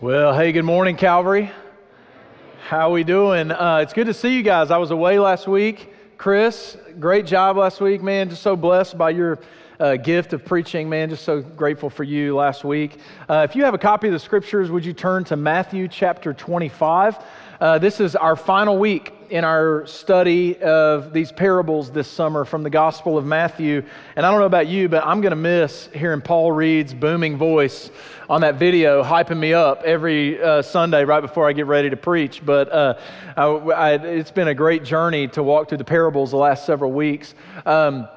Well, hey, good morning, Calvary. How we doing? Uh, it's good to see you guys. I was away last week. Chris, great job last week, man. Just so blessed by your uh, gift of preaching, man. Just so grateful for you last week. Uh, if you have a copy of the scriptures, would you turn to Matthew chapter 25? Uh, this is our final week in our study of these parables this summer from the Gospel of Matthew. And I don't know about you, but I'm going to miss hearing Paul Reed's booming voice on that video, hyping me up every uh, Sunday right before I get ready to preach. But uh, I, I, it's been a great journey to walk through the parables the last several weeks. Um,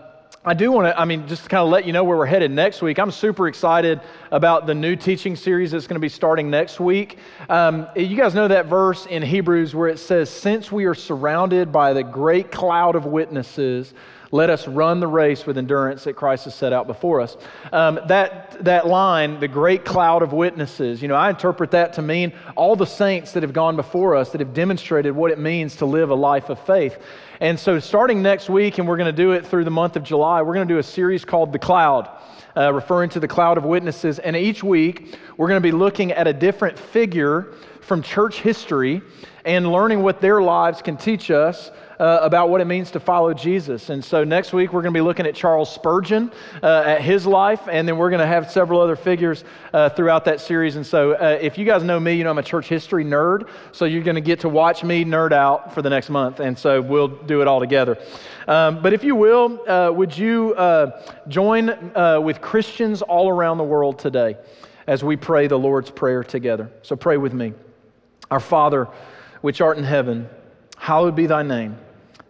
I do want to, I mean, just to kind of let you know where we're headed next week. I'm super excited about the new teaching series that's going to be starting next week. Um, you guys know that verse in Hebrews where it says, Since we are surrounded by the great cloud of witnesses, let us run the race with endurance that Christ has set out before us. Um, that, that line, the great cloud of witnesses, you know, I interpret that to mean all the saints that have gone before us that have demonstrated what it means to live a life of faith. And so, starting next week, and we're going to do it through the month of July, we're going to do a series called The Cloud. Uh, referring to the cloud of witnesses. And each week, we're going to be looking at a different figure from church history and learning what their lives can teach us uh, about what it means to follow Jesus. And so next week, we're going to be looking at Charles Spurgeon, uh, at his life, and then we're going to have several other figures uh, throughout that series. And so uh, if you guys know me, you know I'm a church history nerd, so you're going to get to watch me nerd out for the next month. And so we'll do it all together. Um, but if you will, uh, would you uh, join with Christians all around the world today as we pray the Lord's Prayer together? So pray with me. Our Father, which art in heaven, hallowed be thy name.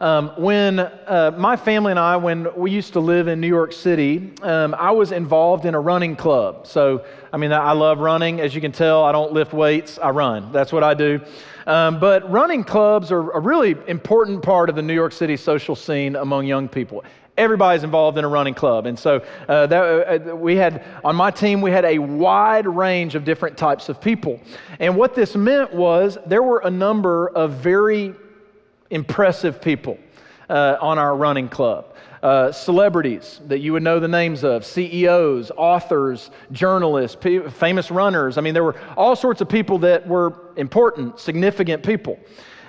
um, when uh, my family and I, when we used to live in New York City, um, I was involved in a running club. So, I mean, I love running. As you can tell, I don't lift weights, I run. That's what I do. Um, but running clubs are a really important part of the New York City social scene among young people everybody's involved in a running club and so uh, that, uh, we had on my team we had a wide range of different types of people and what this meant was there were a number of very impressive people uh, on our running club. Uh, celebrities that you would know the names of, CEOs, authors, journalists, famous runners. I mean, there were all sorts of people that were important, significant people.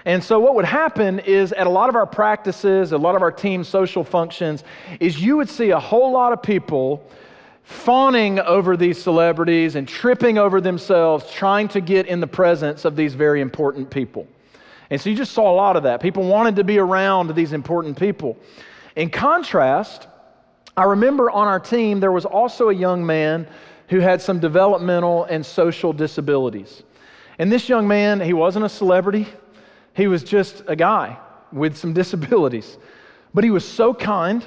And so, what would happen is at a lot of our practices, a lot of our team social functions, is you would see a whole lot of people fawning over these celebrities and tripping over themselves, trying to get in the presence of these very important people. And so you just saw a lot of that. People wanted to be around these important people. In contrast, I remember on our team there was also a young man who had some developmental and social disabilities. And this young man, he wasn't a celebrity, he was just a guy with some disabilities. But he was so kind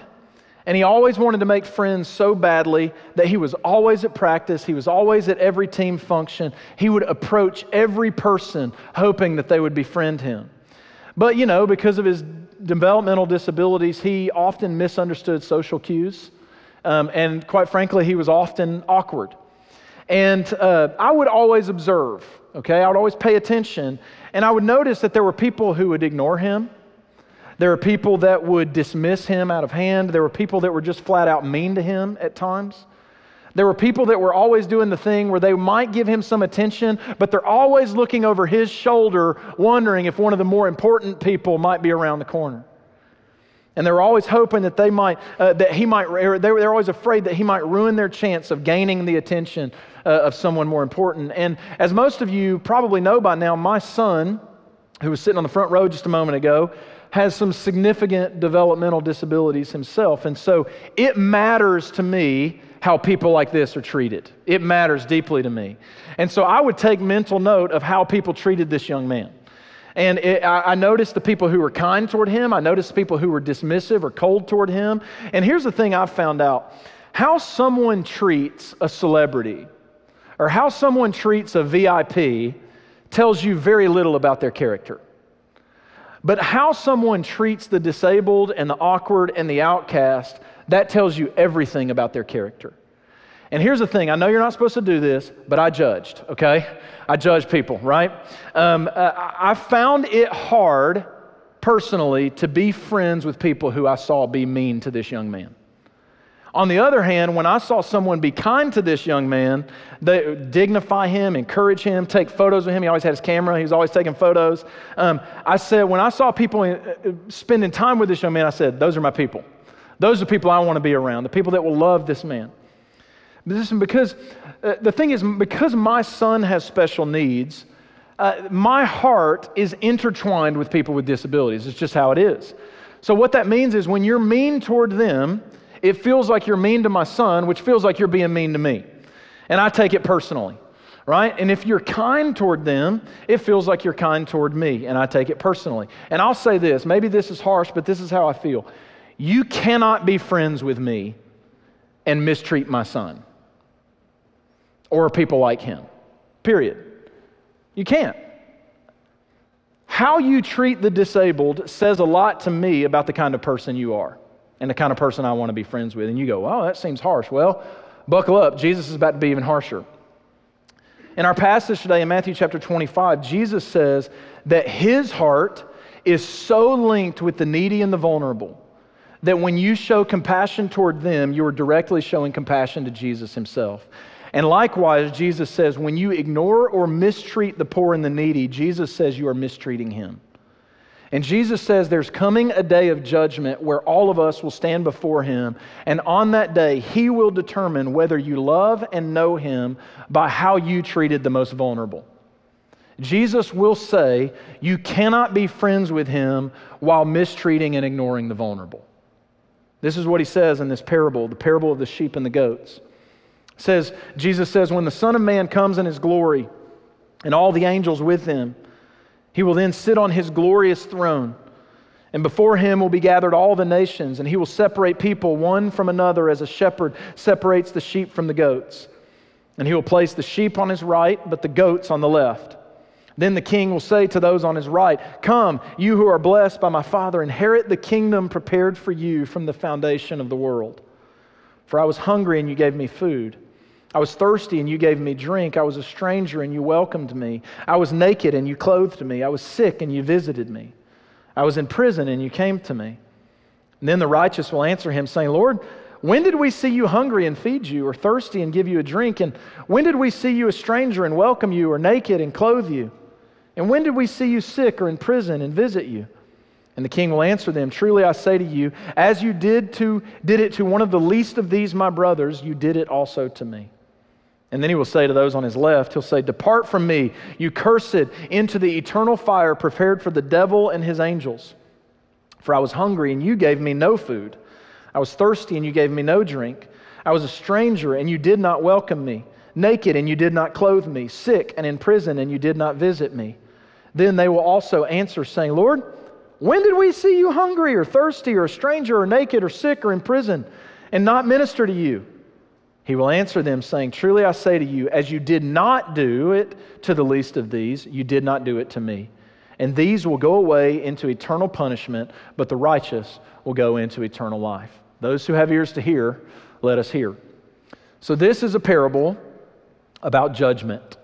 and he always wanted to make friends so badly that he was always at practice, he was always at every team function. He would approach every person hoping that they would befriend him. But, you know, because of his developmental disabilities, he often misunderstood social cues. Um, and quite frankly, he was often awkward. And uh, I would always observe, okay? I would always pay attention. And I would notice that there were people who would ignore him. There were people that would dismiss him out of hand. There were people that were just flat out mean to him at times. There were people that were always doing the thing where they might give him some attention, but they're always looking over his shoulder, wondering if one of the more important people might be around the corner. And they're always hoping that they might, uh, that he might, they were, always afraid that he might ruin their chance of gaining the attention uh, of someone more important. And as most of you probably know by now, my son, who was sitting on the front row just a moment ago, has some significant developmental disabilities himself. And so it matters to me how people like this are treated. It matters deeply to me. And so I would take mental note of how people treated this young man. And it, I, I noticed the people who were kind toward him. I noticed people who were dismissive or cold toward him. And here's the thing I've found out how someone treats a celebrity or how someone treats a VIP tells you very little about their character. But how someone treats the disabled and the awkward and the outcast, that tells you everything about their character. And here's the thing I know you're not supposed to do this, but I judged, okay? I judge people, right? Um, uh, I found it hard personally to be friends with people who I saw be mean to this young man. On the other hand, when I saw someone be kind to this young man, they dignify him, encourage him, take photos with him. He always had his camera, he was always taking photos. Um, I said, when I saw people in, uh, spending time with this young man, I said, those are my people. Those are the people I want to be around, the people that will love this man. Listen, because uh, the thing is, because my son has special needs, uh, my heart is intertwined with people with disabilities. It's just how it is. So, what that means is when you're mean toward them, it feels like you're mean to my son, which feels like you're being mean to me. And I take it personally, right? And if you're kind toward them, it feels like you're kind toward me, and I take it personally. And I'll say this maybe this is harsh, but this is how I feel. You cannot be friends with me and mistreat my son or people like him, period. You can't. How you treat the disabled says a lot to me about the kind of person you are and the kind of person I want to be friends with. And you go, oh, that seems harsh. Well, buckle up. Jesus is about to be even harsher. In our passage today in Matthew chapter 25, Jesus says that his heart is so linked with the needy and the vulnerable that when you show compassion toward them, you are directly showing compassion to Jesus himself. And likewise, Jesus says, when you ignore or mistreat the poor and the needy, Jesus says you are mistreating him. And Jesus says there's coming a day of judgment where all of us will stand before him. And on that day, he will determine whether you love and know him by how you treated the most vulnerable. Jesus will say you cannot be friends with him while mistreating and ignoring the vulnerable. This is what he says in this parable, the parable of the sheep and the goats. Says Jesus says when the son of man comes in his glory and all the angels with him, he will then sit on his glorious throne, and before him will be gathered all the nations, and he will separate people one from another as a shepherd separates the sheep from the goats. And he will place the sheep on his right, but the goats on the left. Then the king will say to those on his right, Come, you who are blessed by my Father, inherit the kingdom prepared for you from the foundation of the world. For I was hungry, and you gave me food. I was thirsty and you gave me drink. I was a stranger and you welcomed me. I was naked and you clothed me. I was sick and you visited me. I was in prison and you came to me. And then the righteous will answer him, saying, Lord, when did we see you hungry and feed you, or thirsty and give you a drink? And when did we see you a stranger and welcome you, or naked and clothe you? And when did we see you sick or in prison and visit you? And the king will answer them, Truly I say to you, as you did, to, did it to one of the least of these my brothers, you did it also to me. And then he will say to those on his left, He'll say, Depart from me, you cursed, into the eternal fire prepared for the devil and his angels. For I was hungry, and you gave me no food. I was thirsty, and you gave me no drink. I was a stranger, and you did not welcome me. Naked, and you did not clothe me. Sick and in prison, and you did not visit me. Then they will also answer, saying, Lord, when did we see you hungry, or thirsty, or a stranger, or naked, or sick, or in prison, and not minister to you? He will answer them, saying, Truly I say to you, as you did not do it to the least of these, you did not do it to me. And these will go away into eternal punishment, but the righteous will go into eternal life. Those who have ears to hear, let us hear. So, this is a parable about judgment.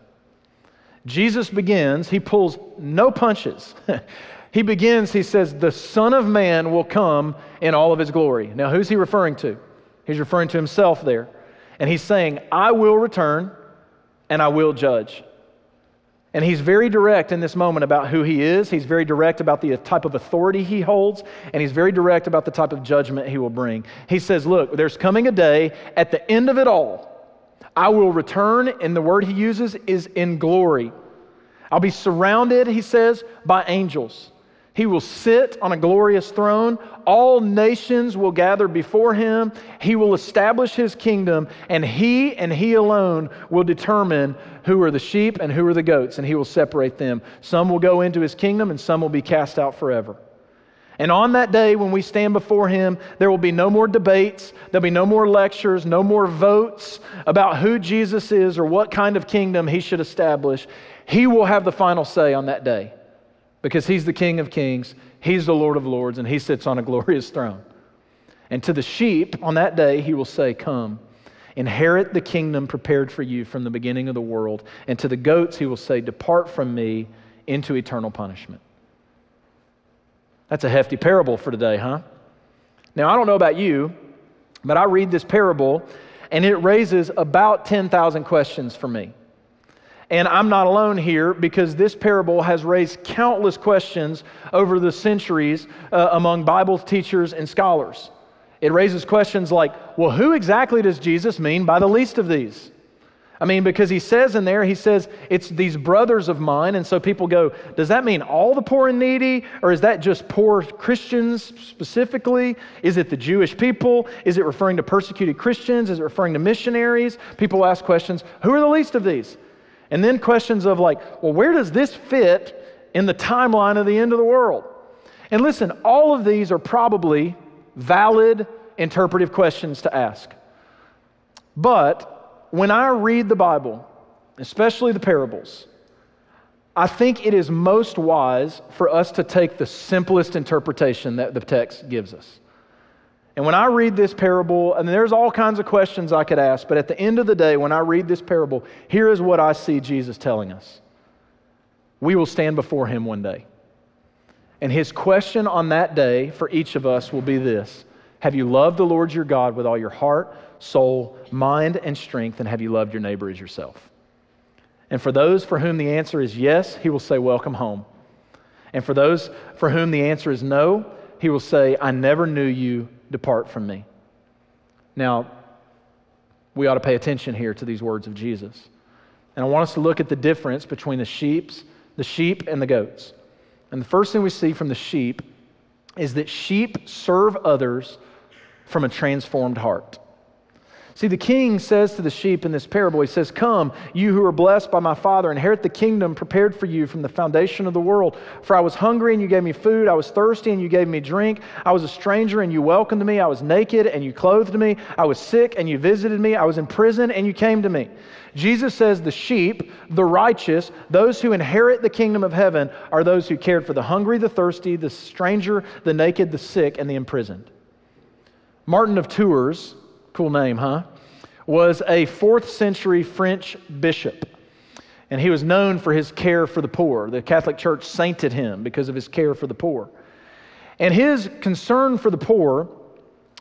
Jesus begins, he pulls no punches. he begins, he says, The Son of Man will come in all of his glory. Now, who's he referring to? He's referring to himself there. And he's saying, I will return and I will judge. And he's very direct in this moment about who he is. He's very direct about the type of authority he holds, and he's very direct about the type of judgment he will bring. He says, Look, there's coming a day at the end of it all, I will return, and the word he uses is in glory. I'll be surrounded, he says, by angels. He will sit on a glorious throne. All nations will gather before him. He will establish his kingdom, and he and he alone will determine who are the sheep and who are the goats, and he will separate them. Some will go into his kingdom, and some will be cast out forever. And on that day, when we stand before him, there will be no more debates, there'll be no more lectures, no more votes about who Jesus is or what kind of kingdom he should establish. He will have the final say on that day. Because he's the King of kings, he's the Lord of lords, and he sits on a glorious throne. And to the sheep on that day, he will say, Come, inherit the kingdom prepared for you from the beginning of the world. And to the goats, he will say, Depart from me into eternal punishment. That's a hefty parable for today, huh? Now, I don't know about you, but I read this parable and it raises about 10,000 questions for me. And I'm not alone here because this parable has raised countless questions over the centuries uh, among Bible teachers and scholars. It raises questions like, well, who exactly does Jesus mean by the least of these? I mean, because he says in there, he says, it's these brothers of mine. And so people go, does that mean all the poor and needy? Or is that just poor Christians specifically? Is it the Jewish people? Is it referring to persecuted Christians? Is it referring to missionaries? People ask questions, who are the least of these? And then questions of like, well, where does this fit in the timeline of the end of the world? And listen, all of these are probably valid interpretive questions to ask. But when I read the Bible, especially the parables, I think it is most wise for us to take the simplest interpretation that the text gives us. And when I read this parable, and there's all kinds of questions I could ask, but at the end of the day, when I read this parable, here is what I see Jesus telling us We will stand before him one day. And his question on that day for each of us will be this Have you loved the Lord your God with all your heart, soul, mind, and strength? And have you loved your neighbor as yourself? And for those for whom the answer is yes, he will say, Welcome home. And for those for whom the answer is no, he will say, I never knew you, depart from me. Now, we ought to pay attention here to these words of Jesus. And I want us to look at the difference between the sheep's, the sheep and the goats. And the first thing we see from the sheep is that sheep serve others from a transformed heart. See, the king says to the sheep in this parable, he says, Come, you who are blessed by my Father, inherit the kingdom prepared for you from the foundation of the world. For I was hungry and you gave me food. I was thirsty and you gave me drink. I was a stranger and you welcomed me. I was naked and you clothed me. I was sick and you visited me. I was in prison and you came to me. Jesus says the sheep, the righteous, those who inherit the kingdom of heaven, are those who cared for the hungry, the thirsty, the stranger, the naked, the sick, and the imprisoned. Martin of Tours, cool name, huh? Was a fourth century French bishop. And he was known for his care for the poor. The Catholic Church sainted him because of his care for the poor. And his concern for the poor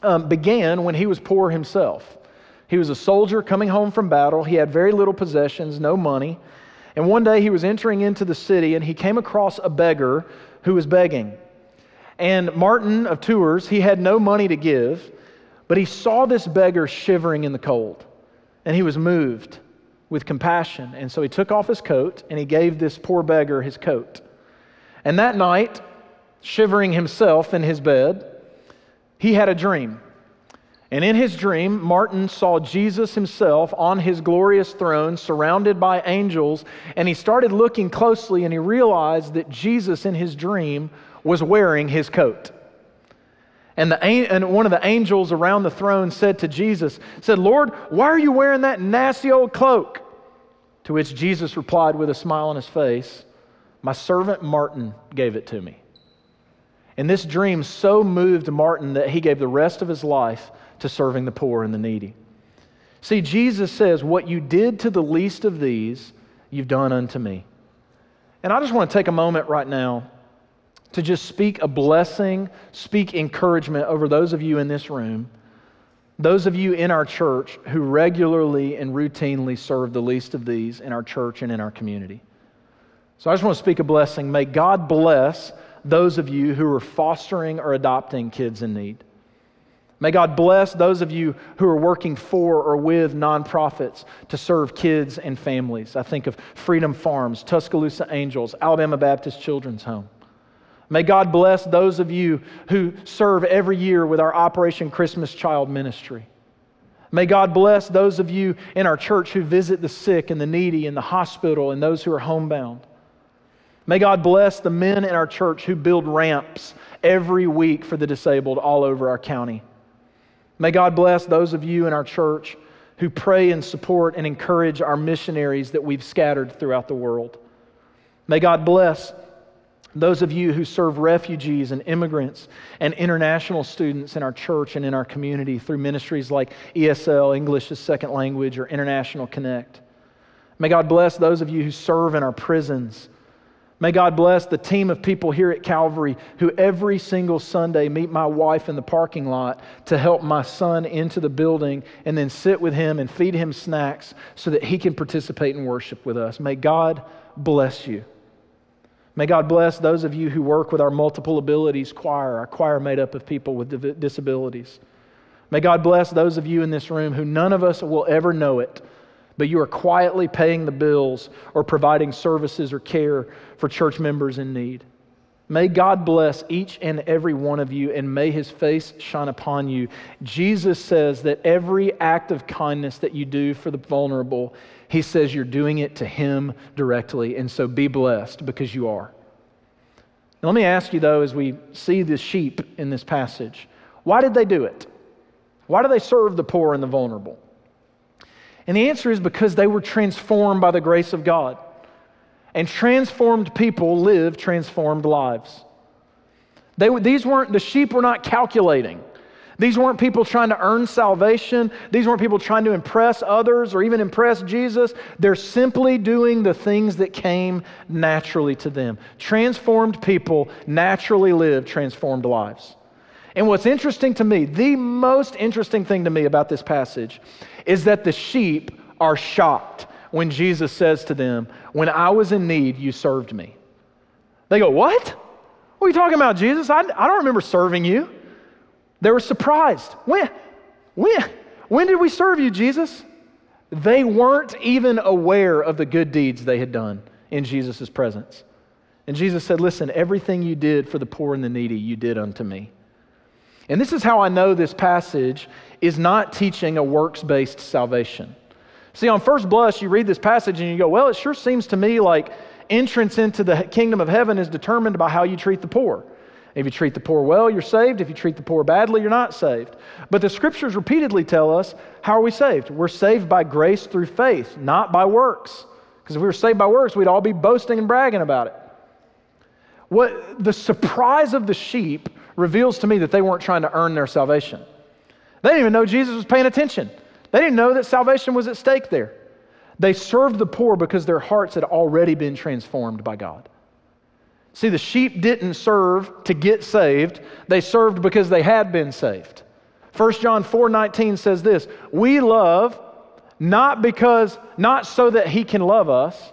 um, began when he was poor himself. He was a soldier coming home from battle. He had very little possessions, no money. And one day he was entering into the city and he came across a beggar who was begging. And Martin of Tours, he had no money to give, but he saw this beggar shivering in the cold. And he was moved with compassion. And so he took off his coat and he gave this poor beggar his coat. And that night, shivering himself in his bed, he had a dream. And in his dream, Martin saw Jesus himself on his glorious throne, surrounded by angels, and he started looking closely and he realized that Jesus in his dream was wearing his coat. And, the, and one of the angels around the throne said to Jesus, said, Lord, why are you wearing that nasty old cloak? To which Jesus replied with a smile on his face, My servant Martin gave it to me. And this dream so moved Martin that he gave the rest of his life to serving the poor and the needy. See, Jesus says, What you did to the least of these, you've done unto me. And I just want to take a moment right now to just speak a blessing, speak encouragement over those of you in this room, those of you in our church who regularly and routinely serve the least of these in our church and in our community. So I just want to speak a blessing. May God bless those of you who are fostering or adopting kids in need. May God bless those of you who are working for or with nonprofits to serve kids and families. I think of Freedom Farms, Tuscaloosa Angels, Alabama Baptist Children's Home. May God bless those of you who serve every year with our Operation Christmas Child ministry. May God bless those of you in our church who visit the sick and the needy in the hospital and those who are homebound. May God bless the men in our church who build ramps every week for the disabled all over our county. May God bless those of you in our church who pray and support and encourage our missionaries that we've scattered throughout the world. May God bless those of you who serve refugees and immigrants and international students in our church and in our community through ministries like ESL, English as Second Language, or International Connect. May God bless those of you who serve in our prisons. May God bless the team of people here at Calvary who every single Sunday meet my wife in the parking lot to help my son into the building and then sit with him and feed him snacks so that he can participate in worship with us. May God bless you. May God bless those of you who work with our multiple abilities choir, our choir made up of people with disabilities. May God bless those of you in this room who none of us will ever know it, but you are quietly paying the bills or providing services or care for church members in need. May God bless each and every one of you and may his face shine upon you. Jesus says that every act of kindness that you do for the vulnerable he says you're doing it to Him directly. And so be blessed because you are. Now, let me ask you, though, as we see the sheep in this passage, why did they do it? Why do they serve the poor and the vulnerable? And the answer is because they were transformed by the grace of God. And transformed people live transformed lives. They, these weren't, the sheep were not calculating. These weren't people trying to earn salvation. These weren't people trying to impress others or even impress Jesus. They're simply doing the things that came naturally to them. Transformed people naturally live transformed lives. And what's interesting to me, the most interesting thing to me about this passage, is that the sheep are shocked when Jesus says to them, When I was in need, you served me. They go, What? What are you talking about, Jesus? I, I don't remember serving you. They were surprised. When? When? When did we serve you, Jesus? They weren't even aware of the good deeds they had done in Jesus' presence. And Jesus said, Listen, everything you did for the poor and the needy, you did unto me. And this is how I know this passage is not teaching a works based salvation. See, on first blush, you read this passage and you go, Well, it sure seems to me like entrance into the kingdom of heaven is determined by how you treat the poor. If you treat the poor well, you're saved. If you treat the poor badly, you're not saved. But the scriptures repeatedly tell us how are we saved? We're saved by grace through faith, not by works. Because if we were saved by works, we'd all be boasting and bragging about it. What the surprise of the sheep reveals to me that they weren't trying to earn their salvation. They didn't even know Jesus was paying attention. They didn't know that salvation was at stake there. They served the poor because their hearts had already been transformed by God. See, the sheep didn't serve to get saved, they served because they had been saved. 1 John 4 19 says this We love not because, not so that he can love us,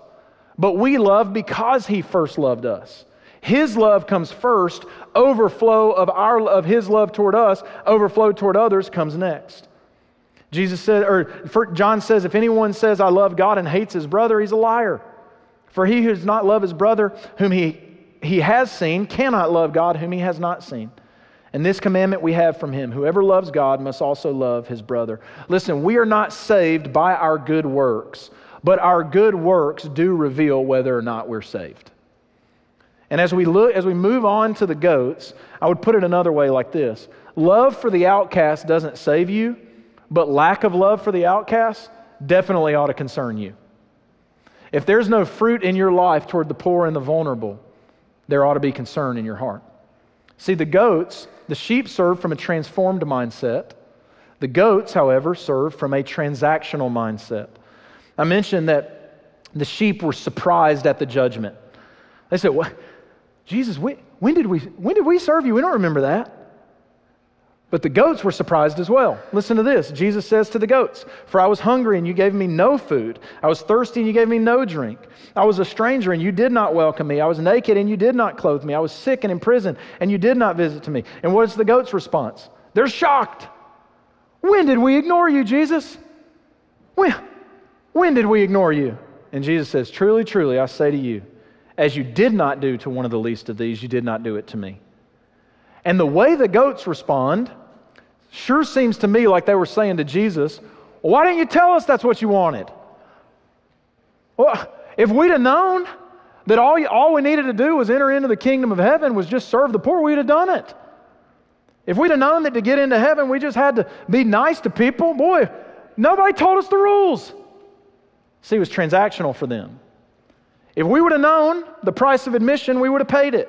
but we love because he first loved us. His love comes first, overflow of, our, of his love toward us, overflow toward others comes next. Jesus said, or John says, if anyone says, I love God and hates his brother, he's a liar. For he who does not love his brother, whom he he has seen cannot love God whom he has not seen. And this commandment we have from him whoever loves God must also love his brother. Listen, we are not saved by our good works, but our good works do reveal whether or not we're saved. And as we look as we move on to the goats, I would put it another way like this. Love for the outcast doesn't save you, but lack of love for the outcast definitely ought to concern you. If there's no fruit in your life toward the poor and the vulnerable, there ought to be concern in your heart. See, the goats, the sheep serve from a transformed mindset. The goats, however, serve from a transactional mindset. I mentioned that the sheep were surprised at the judgment. They said, well, Jesus, when, when, did we, when did we serve you? We don't remember that. But the goats were surprised as well. Listen to this. Jesus says to the goats, For I was hungry and you gave me no food. I was thirsty and you gave me no drink. I was a stranger and you did not welcome me. I was naked and you did not clothe me. I was sick and in prison and you did not visit to me. And what's the goats' response? They're shocked. When did we ignore you, Jesus? When, when did we ignore you? And Jesus says, Truly, truly, I say to you, as you did not do to one of the least of these, you did not do it to me. And the way the goats respond Sure seems to me like they were saying to Jesus, well, Why didn't you tell us that's what you wanted? Well, if we'd have known that all, all we needed to do was enter into the kingdom of heaven was just serve the poor, we'd have done it. If we'd have known that to get into heaven, we just had to be nice to people, boy, nobody told us the rules. See, it was transactional for them. If we would have known the price of admission, we would have paid it.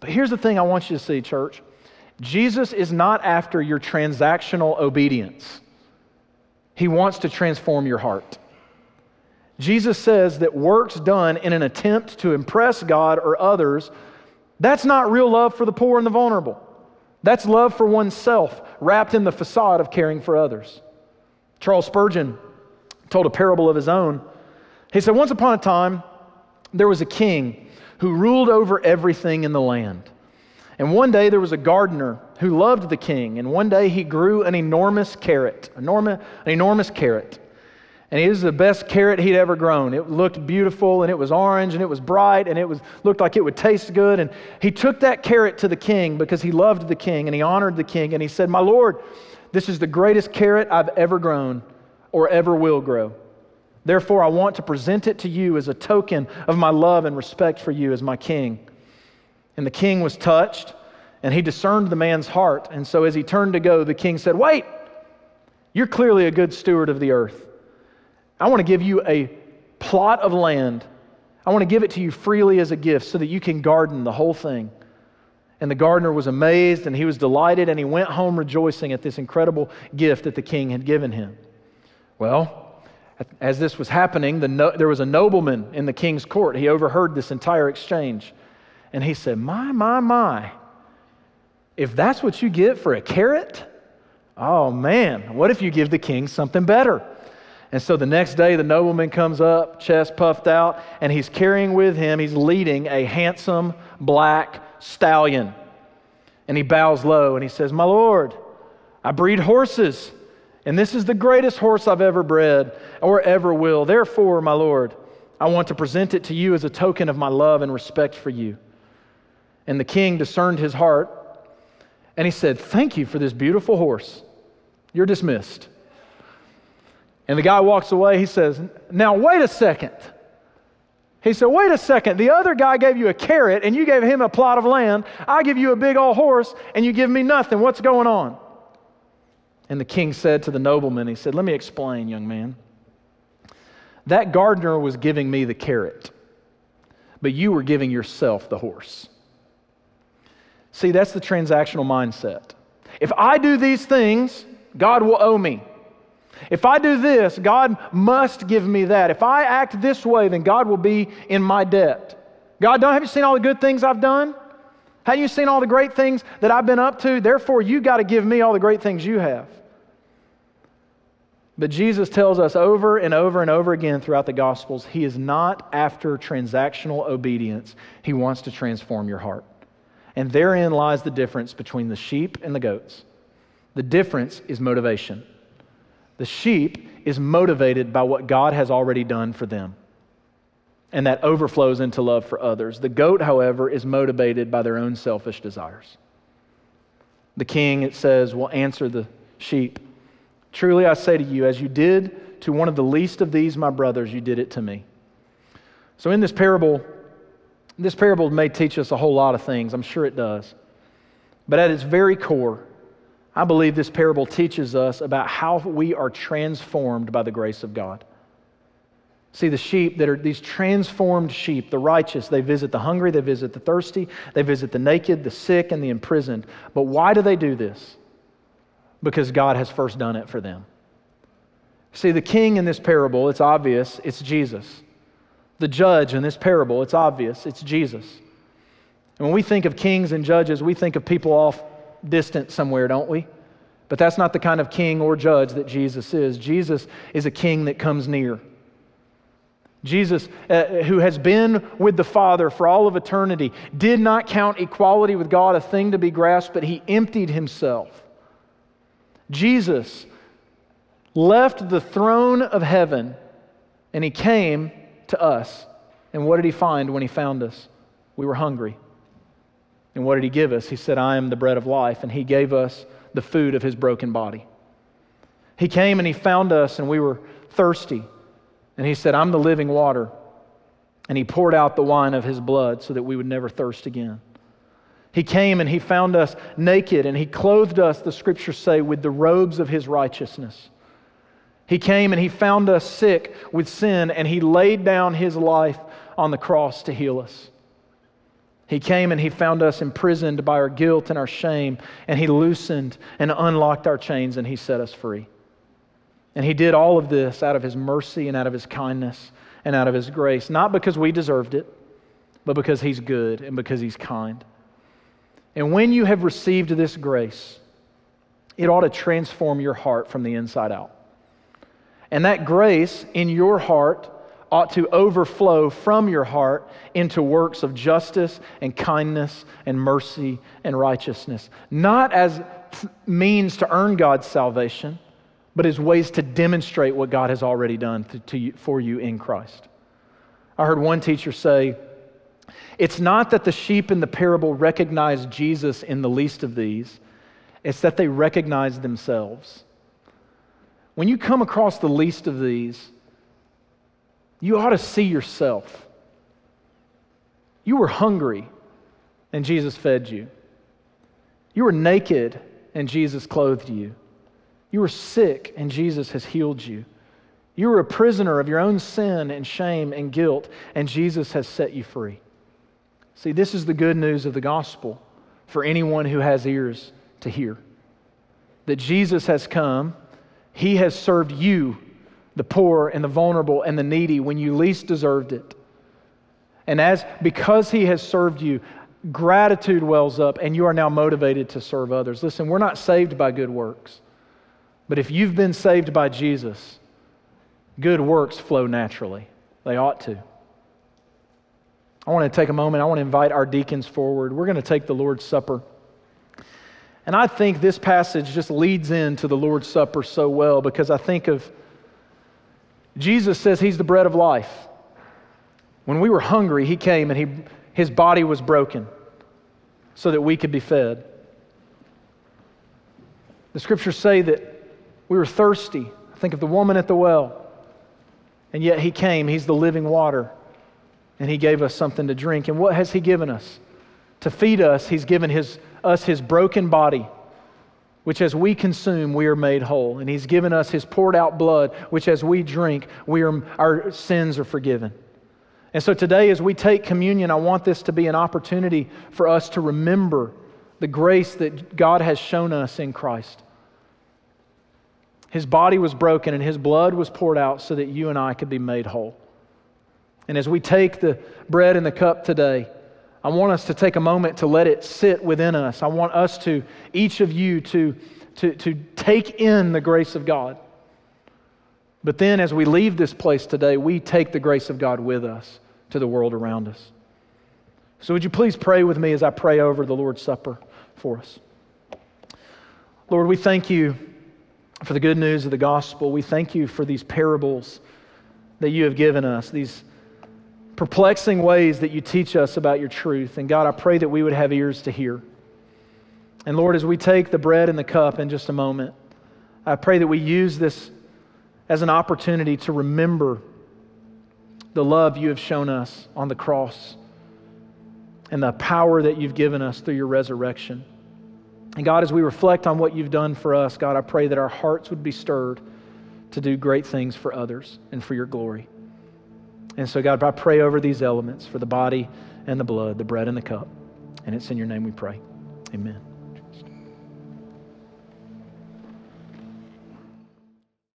But here's the thing I want you to see, church Jesus is not after your transactional obedience, He wants to transform your heart. Jesus says that works done in an attempt to impress God or others, that's not real love for the poor and the vulnerable. That's love for oneself, wrapped in the facade of caring for others. Charles Spurgeon told a parable of his own. He said, Once upon a time, there was a king who ruled over everything in the land. And one day there was a gardener who loved the king, and one day he grew an enormous carrot, enormous, an enormous carrot. And it was the best carrot he'd ever grown. It looked beautiful and it was orange and it was bright and it was, looked like it would taste good. And he took that carrot to the king because he loved the king and he honored the king. And he said, My Lord, this is the greatest carrot I've ever grown or ever will grow. Therefore, I want to present it to you as a token of my love and respect for you as my king. And the king was touched, and he discerned the man's heart. And so, as he turned to go, the king said, Wait, you're clearly a good steward of the earth. I want to give you a plot of land. I want to give it to you freely as a gift so that you can garden the whole thing. And the gardener was amazed and he was delighted, and he went home rejoicing at this incredible gift that the king had given him. Well, as this was happening, the no, there was a nobleman in the king's court. He overheard this entire exchange. And he said, My, my, my. If that's what you get for a carrot, oh man, what if you give the king something better? And so the next day, the nobleman comes up, chest puffed out, and he's carrying with him, he's leading a handsome black stallion. And he bows low and he says, My Lord, I breed horses. And this is the greatest horse I've ever bred or ever will. Therefore, my Lord, I want to present it to you as a token of my love and respect for you. And the king discerned his heart and he said, Thank you for this beautiful horse. You're dismissed. And the guy walks away. He says, Now, wait a second. He said, Wait a second. The other guy gave you a carrot and you gave him a plot of land. I give you a big old horse and you give me nothing. What's going on? And the king said to the nobleman, He said, Let me explain, young man. That gardener was giving me the carrot, but you were giving yourself the horse. See, that's the transactional mindset. If I do these things, God will owe me. If I do this, God must give me that. If I act this way, then God will be in my debt. God, don't have you seen all the good things I've done? Have you seen all the great things that I've been up to? Therefore, you got to give me all the great things you have. But Jesus tells us over and over and over again throughout the Gospels, He is not after transactional obedience. He wants to transform your heart. And therein lies the difference between the sheep and the goats. The difference is motivation. The sheep is motivated by what God has already done for them, and that overflows into love for others. The goat, however, is motivated by their own selfish desires. The king, it says, will answer the sheep Truly I say to you, as you did to one of the least of these, my brothers, you did it to me. So, in this parable, this parable may teach us a whole lot of things. I'm sure it does. But at its very core, I believe this parable teaches us about how we are transformed by the grace of God. See, the sheep that are these transformed sheep, the righteous, they visit the hungry, they visit the thirsty, they visit the naked, the sick, and the imprisoned. But why do they do this? because God has first done it for them. See, the king in this parable, it's obvious, it's Jesus. The judge in this parable, it's obvious, it's Jesus. And when we think of kings and judges, we think of people off distant somewhere, don't we? But that's not the kind of king or judge that Jesus is. Jesus is a king that comes near. Jesus, uh, who has been with the Father for all of eternity, did not count equality with God a thing to be grasped, but he emptied himself Jesus left the throne of heaven and he came to us. And what did he find when he found us? We were hungry. And what did he give us? He said, I am the bread of life. And he gave us the food of his broken body. He came and he found us and we were thirsty. And he said, I'm the living water. And he poured out the wine of his blood so that we would never thirst again. He came and he found us naked and he clothed us, the scriptures say, with the robes of his righteousness. He came and he found us sick with sin and he laid down his life on the cross to heal us. He came and He found us imprisoned by our guilt and our shame, and He loosened and unlocked our chains and He set us free. And He did all of this out of His mercy and out of His kindness and out of His grace, not because we deserved it, but because He's good and because He's kind. And when you have received this grace, it ought to transform your heart from the inside out. And that grace in your heart ought to overflow from your heart into works of justice and kindness and mercy and righteousness. Not as means to earn God's salvation, but as ways to demonstrate what God has already done to, to you, for you in Christ. I heard one teacher say, It's not that the sheep in the parable recognize Jesus in the least of these, it's that they recognize themselves. When you come across the least of these, you ought to see yourself. You were hungry, and Jesus fed you. You were naked, and Jesus clothed you. You were sick, and Jesus has healed you. You were a prisoner of your own sin and shame and guilt, and Jesus has set you free. See, this is the good news of the gospel for anyone who has ears to hear. That Jesus has come, He has served you the poor and the vulnerable and the needy when you least deserved it. And as because he has served you, gratitude wells up and you are now motivated to serve others. Listen, we're not saved by good works. But if you've been saved by Jesus, good works flow naturally. They ought to. I want to take a moment. I want to invite our deacons forward. We're going to take the Lord's Supper. And I think this passage just leads into the Lord's Supper so well because I think of Jesus says he's the bread of life. When we were hungry, he came and he, his body was broken so that we could be fed. The scriptures say that we were thirsty. Think of the woman at the well. And yet he came, he's the living water, and he gave us something to drink. And what has he given us? To feed us, he's given his, us his broken body which as we consume, we are made whole. And He's given us His poured out blood, which as we drink, we are, our sins are forgiven. And so today, as we take communion, I want this to be an opportunity for us to remember the grace that God has shown us in Christ. His body was broken and His blood was poured out so that you and I could be made whole. And as we take the bread and the cup today, I want us to take a moment to let it sit within us. I want us to, each of you, to, to, to take in the grace of God. But then as we leave this place today, we take the grace of God with us to the world around us. So would you please pray with me as I pray over the Lord's Supper for us? Lord, we thank you for the good news of the gospel. We thank you for these parables that you have given us, these perplexing ways that you teach us about your truth. And God, I pray that we would have ears to hear. And Lord, as we take the bread and the cup in just a moment, I pray that we use this as an opportunity to remember the love you have shown us on the cross and the power that you've given us through your resurrection. And God, as we reflect on what you've done for us, God, I pray that our hearts would be stirred to do great things for others and for your glory. And so, God, I pray over these elements for the body and the blood, the bread and the cup. And it's in your name we pray. Amen.